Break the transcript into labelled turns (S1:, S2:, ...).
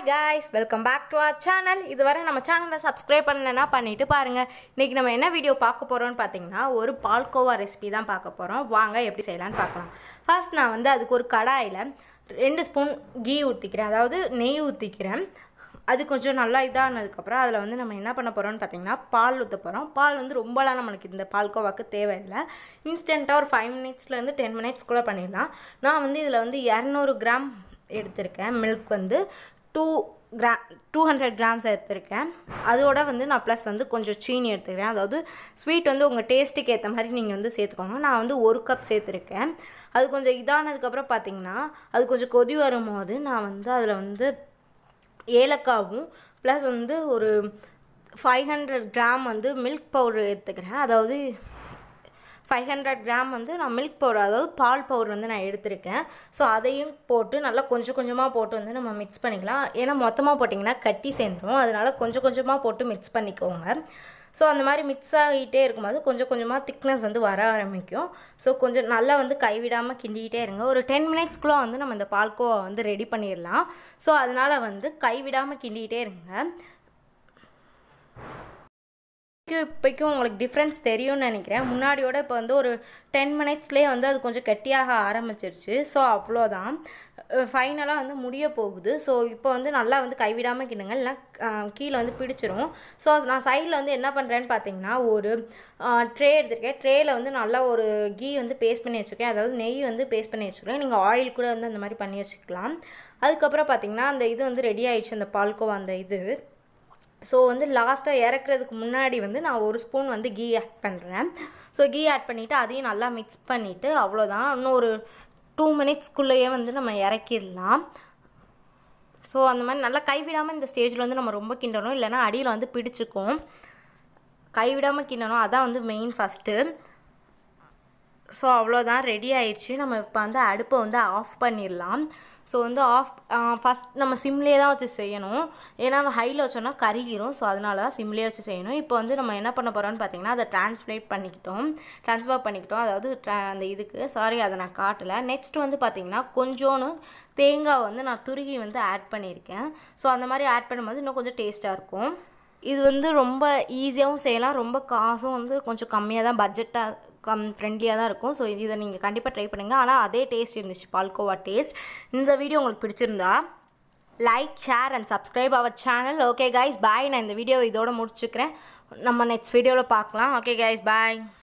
S1: Hi guys welcome back to our channel இதுவரை நம்ம சேனலை சப்ஸ்கிரைப் பண்ணலைன்னா பண்ணிவிட்டு பாருங்கள் இன்றைக்கி நம்ம என்ன வீடியோ பார்க்க போகிறோம்னு பார்த்தீங்கன்னா ஒரு பால்கோவா ரெசிபி தான் பார்க்க போகிறோம் வாங்க எப்படி செய்யலான்னு பார்க்கலாம். ஃபர்ஸ்ட் நான் வந்து அதுக்கு ஒரு கடாயில் ரெண்டு ஸ்பூன் கீ ஊற்றிக்கிறேன் அதாவது நெய் ஊற்றிக்கிறேன் அது கொஞ்சம் நல்லா இதானதுக்கப்புறம் அதில் வந்து நம்ம என்ன பண்ண போகிறோம்னு பார்த்தீங்கன்னா பால் ஊற்ற போகிறோம் பால் வந்து ரொம்பலாம் நம்மளுக்கு இந்த பால்கோவாக்கு தேவையில்லை. இன்ஸ்டண்ட்டாக ஒரு ஃபைவ் மினிட்ஸ்லேருந்து டென் மினிட்ஸ் கூட பண்ணிடலாம். நான் வந்து இதில் வந்து இரநூறு கிராம் எடுத்திருக்கேன். மில்க் வந்து டூ கிரா டூ ஹண்ட்ரட் கிராம்ஸ் எடுத்திருக்கேன். அதோட வந்து நான் ப்ளஸ் வந்து கொஞ்சம் சீனி எடுத்துக்கிறேன். அதாவது ஸ்வீட் வந்து உங்கள் டேஸ்ட்டுக்கு ஏற்ற மாதிரி நீங்கள் வந்து சேர்த்துக்கோங்க. நான் வந்து ஒரு கப் சேர்த்துருக்கேன். அது கொஞ்சம் இதானதுக்கப்புறம் பார்த்தீங்கன்னா அது கொஞ்சம் கொதி வரும்போது நான் வந்து அதில் வந்து ஏலக்காவும் ப்ளஸ் வந்து ஒரு ஃபைவ் ஹண்ட்ரட் கிராம் வந்து மில்க் பவுடர் எடுத்துக்கிறேன். அதாவது ஃபைவ் ஹண்ட்ரட் கிராம் வந்து நான் மில்க் பவுடர் அதாவது பால் பவுடர் வந்து நான் எடுத்திருக்கேன். ஸோ அதையும் போட்டு நல்லா கொஞ்சம் கொஞ்சமாக போட்டு வந்து நம்ம மிக்ஸ் பண்ணிக்கலாம். ஏன்னா மொத்தமாக போட்டிங்கன்னா கட்டி சேர்ந்துடும் அதனால் கொஞ்சம் கொஞ்சமாக போட்டு மிக்ஸ் பண்ணிக்கோங்க. ஸோ அந்த மாதிரி மிக்ஸ் ஆகிட்டே இருக்கும்போது கொஞ்சம் கொஞ்சமாக திக்னஸ் வந்து வர ஆரம்பிக்கும். ஸோ கொஞ்சம் நல்லா வந்து கைவிடாமல் கிண்டிக்கிட்டே இருங்க. ஒரு டென் மினிட்ஸ்க்குள்ளே வந்து நம்ம இந்த பால்கோவா வந்து ரெடி பண்ணிடலாம். ஸோ அதனால் வந்து கைவிடாமல் கிண்டிக்கிட்டே இருங்க. இப்போக்கும் உங்களுக்கு டிஃப்ரென்ஸ் தெரியும்னு நினைக்கிறேன். முன்னாடியோட இப்போ வந்து ஒரு டென் மினிட்ஸ்லேயே வந்து அது கொஞ்சம் கெட்டியாக ஆரம்பிச்சிருச்சு. ஸோ அவ்வளோதான். ஃபைனலாக வந்து முடிய போகுது. ஸோ இப்போ வந்து நல்லா வந்து கைவிடாமல் கிண்டுங்க இல்லைனா கீழே வந்து பிடிச்சிரும். ஸோ அது நான் சைடில் வந்து என்ன பண்ணுறேன்னு பார்த்தீங்கன்னா ஒரு ட்ரே எடுத்திருக்கேன். ட்ரேயில் வந்து நல்லா ஒரு கீ வந்து பேஸ்ட் பண்ணி வச்சுருக்கேன். அதாவது நெய் வந்து பேஸ்ட் பண்ணி வச்சுருக்கேன். நீங்கள் ஆயில் கூட வந்து அந்த மாதிரி பண்ணி வச்சுக்கலாம். அதுக்கப்புறம் பார்த்தீங்கன்னா அந்த இது வந்து ரெடி ஆயிடுச்சு. அந்த பால்கோவா அந்த இது. ஸோ வந்து லாஸ்ட்டாக இறக்குறதுக்கு முன்னாடி வந்து நான் ஒரு ஸ்பூன் வந்து கீ ஆட் பண்ணுறேன் ஸோ கீ ஆட் பண்ணிவிட்டு அதையும் நல்லா மிக்ஸ் பண்ணிவிட்டு அவ்வளோதான் இன்னும் ஒரு டூ மினிட்ஸ்க்குள்ளேயே வந்து நம்ம இறக்கிடலாம். ஸோ அந்த மாதிரி நல்லா கைவிடாமல் இந்த ஸ்டேஜில் வந்து நம்ம ரொம்ப கிண்டணும். இல்லைனா அடியில் வந்து பிடிச்சிக்கும். கைவிடாமல் கிண்டணும். அதான் வந்து மெயின் ஃபஸ்ட்டு ஸோ அவ்வளோதான். ரெடி ஆயிடுச்சு. நம்ம இப்போ வந்து அடுப்பை வந்து ஆஃப் பண்ணிடலாம். ஸோ வந்து ஆஃப் ஃபஸ்ட் நம்ம சிம்லேயே தான் வச்சு செய்யணும். ஏன்னா ஹையில் வச்சோன்னா கருகிரும். ஸோ அதனால தான் சிம்லேயே வச்சு செய்யணும். இப்போ வந்து நம்ம என்ன பண்ண போகிறோம்னு பார்த்தீங்கன்னா அதை ட்ரான்ஸ்லேட் பண்ணிக்கிட்டோம். ட்ரான்ஸ்ஃபர் பண்ணிக்கிட்டோம். அதாவது அந்த இதுக்கு. சாரி அதை நான் காட்டலை. நெக்ஸ்ட் வந்து பார்த்திங்கன்னா கொஞ்சோன்னு தேங்காய் வந்து நான் துருகி வந்து ஆட் பண்ணியிருக்கேன். ஸோ அந்த மாதிரி ஆட் பண்ணும்போது இன்னும் கொஞ்சம் டேஸ்ட்டாக இருக்கும். இது வந்து ரொம்ப ஈஸியாகவும் செய்யலாம். ரொம்ப காசும் வந்து கொஞ்சம் கம்மியாக தான் பட்ஜெட்டாக கம் ஃப்ரெண்ட்லியாக தான் இருக்கும். ஸோ இதை நீங்கள் கண்டிப்பாக ட்ரை பண்ணுங்கள் ஆனால் அதே டேஸ்ட் இருந்துச்சு பால்கோவா டேஸ்ட் இந்த வீடியோ உங்களுக்கு பிடிச்சிருந்தா like share and subscribe our channel okay guys bye நான் இந்த வீடியோ இதோட முடிச்சுக்கிறேன். நம்ம நெக்ஸ்ட் வீடியோவில் பார்க்கலாம். ஓகே கைஸ் பாய்